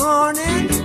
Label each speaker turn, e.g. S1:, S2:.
S1: morning.